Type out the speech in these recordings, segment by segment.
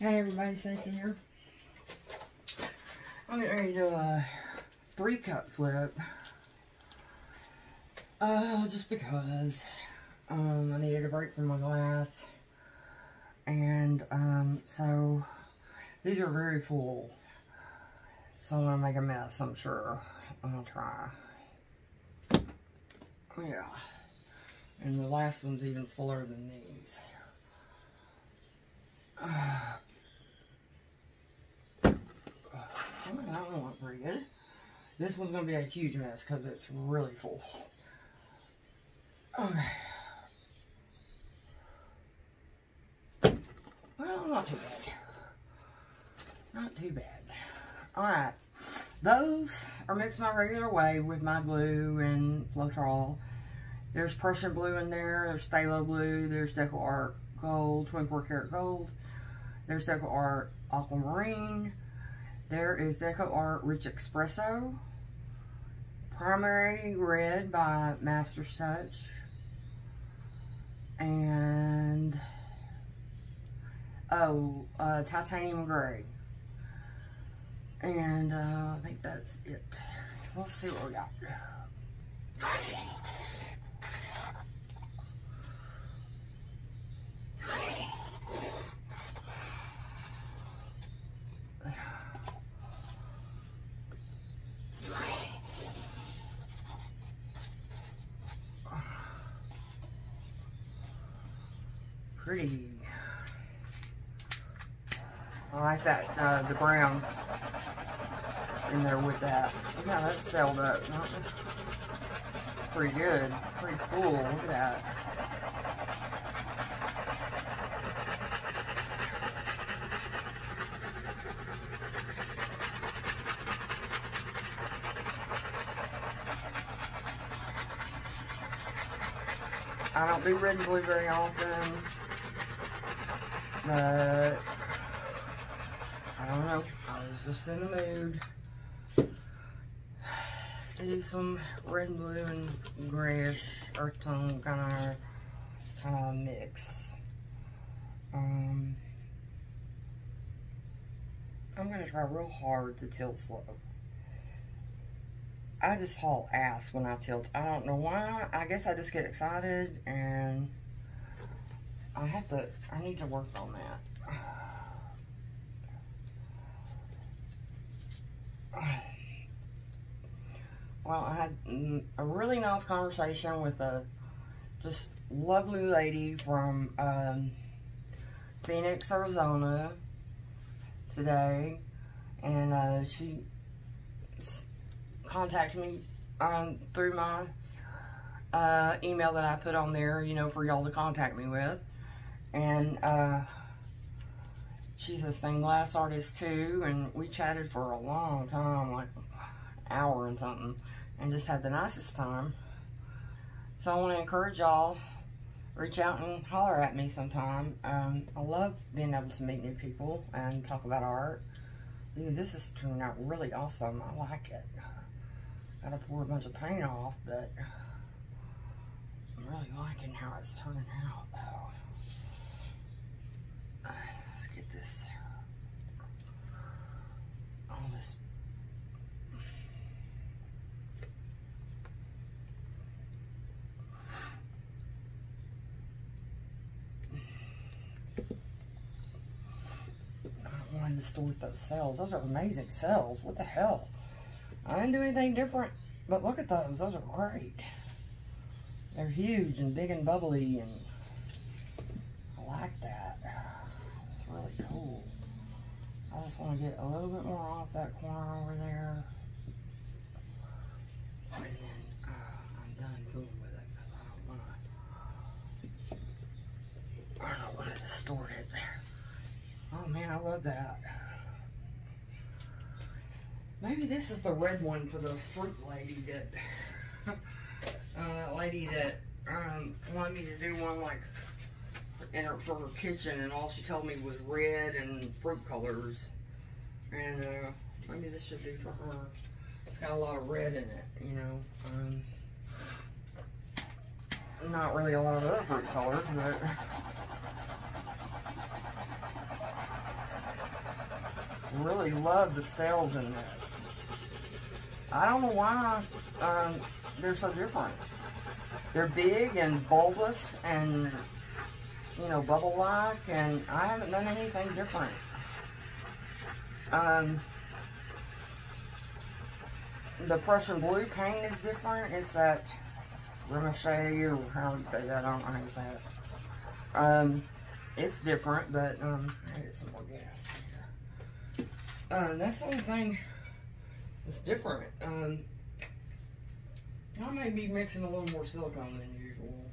Hey everybody, Stacey here. I'm getting ready to do a three cup flip. Uh, just because um, I needed a break from my glass. And um, so these are very full. So I'm gonna make a mess, I'm sure. I'm gonna try. Yeah. And the last one's even fuller than these. Uh, that one went pretty good. This one's going to be a huge mess because it's really full. Okay. Well, not too bad. Not too bad. Alright. Those are mixed my regular way with my blue and Floetrol. There's Prussian blue in there. There's Phthalo blue. There's Deco Art Gold, 24 karat gold. There's Deco Art Aquamarine. There is Deco Art Rich Espresso. Primary Red by Master's Touch. And, oh, uh, Titanium Gray. And uh, I think that's it. So let's see what we got. Pretty. I like that, uh, the browns in there with that. Yeah, that's sealed up. Pretty good. Pretty cool. Look at that. I don't do red and blue very often. But I don't know. I was just in the mood to do some red and blue and grayish earth tone kind of kind of mix. Um, I'm gonna try real hard to tilt slow. I just haul ass when I tilt. I don't know why. I guess I just get excited and I have to, I need to work on that. Well, I had a really nice conversation with a just lovely lady from um, Phoenix, Arizona today. And uh, she contacted me um, through my uh, email that I put on there, you know, for y'all to contact me with. And uh, she's a stained glass artist too, and we chatted for a long time, like an hour and something, and just had the nicest time. So I want to encourage y'all, reach out and holler at me sometime. Um, I love being able to meet new people and talk about art. Dude, this is turning out really awesome. I like it. Gotta pour a bunch of paint off, but I'm really liking how it's turning out, though. Let's get this, all this. I wanted to store those cells. Those are amazing cells. What the hell? I didn't do anything different, but look at those. Those are great. They're huge and big and bubbly, and I like that. It's really cool. I just want to get a little bit more off that corner over there. And then uh, I'm done fooling with it because I don't want to. I don't want to distort it. Oh man, I love that. Maybe this is the red one for the fruit lady that, uh, lady that um, wanted me to do one like in her, for her kitchen, and all she told me was red and fruit colors. And uh, maybe this should be for her. It's got a lot of red in it, you know. Um, not really a lot of other fruit colors, but really love the cells in this. I don't know why um, they're so different. They're big and bulbous and, you know, bubble lock, and I haven't done anything different. Um, the Prussian blue paint is different. It's that Remache, or how you say that? I don't know how say it. Um, it's different, but um, I get some more gas here. Uh, that's the only thing that's different. Um, I may be mixing a little more silicone than usual.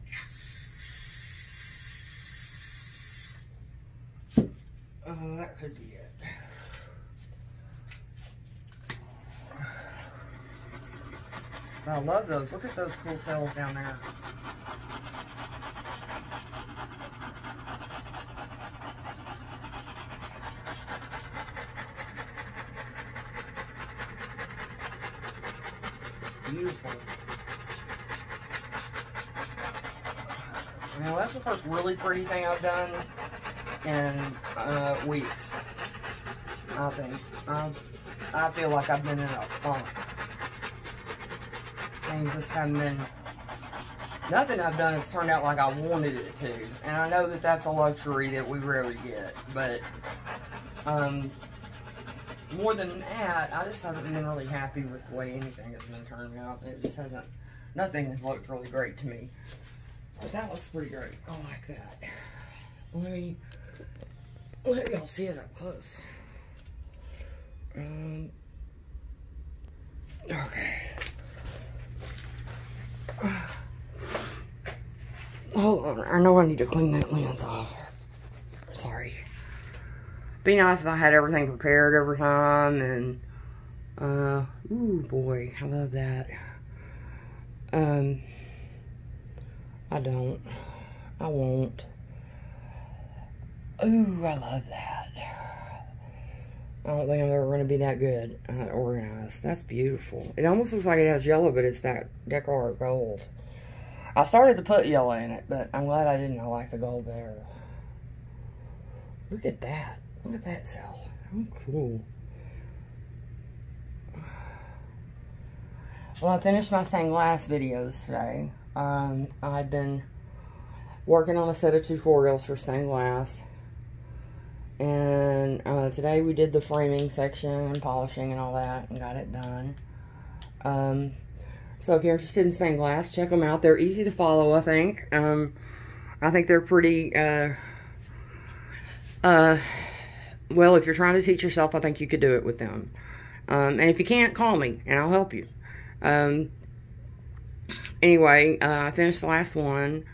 Uh, that could be it. I love those. Look at those cool cells down there. beautiful. Now that's the first really pretty thing I've done in uh, weeks. I think. I, I feel like I've been in a funk. Things just haven't been... Nothing I've done has turned out like I wanted it to. And I know that that's a luxury that we rarely get. But, um, more than that, I just haven't been really happy with the way anything has been turning out. It just hasn't, nothing has looked really great to me. But that looks pretty great. I like that. Let me, let y'all see it up close. Um, okay. Hold on, I know I need to clean that lens off. Sorry be nice if I had everything prepared every time and uh ooh boy I love that um I don't I won't ooh I love that I don't think I'm ever going to be that good uh, organized that's beautiful it almost looks like it has yellow but it's that decor gold I started to put yellow in it but I'm glad I didn't I like the gold better look at that Look at that cell. How cool. Well, I finished my stained glass videos today. Um, I've been working on a set of tutorials for stained glass. And uh, today we did the framing section and polishing and all that and got it done. Um, so if you're interested in stained glass, check them out. They're easy to follow, I think. Um, I think they're pretty... Uh, uh, well, if you're trying to teach yourself, I think you could do it with them. Um, and if you can't, call me and I'll help you. Um, anyway, uh, I finished the last one.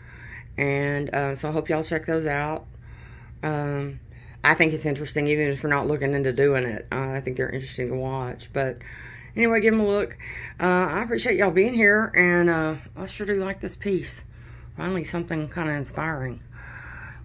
And uh, so I hope y'all check those out. Um, I think it's interesting, even if you're not looking into doing it. Uh, I think they're interesting to watch. But anyway, give them a look. Uh, I appreciate y'all being here. And uh, I sure do like this piece. Finally, something kind of inspiring.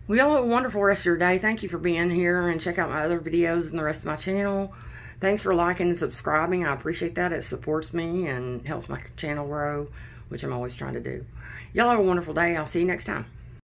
Well, y'all have a wonderful rest of your day. Thank you for being here and check out my other videos and the rest of my channel. Thanks for liking and subscribing. I appreciate that. It supports me and helps my channel grow, which I'm always trying to do. Y'all have a wonderful day. I'll see you next time.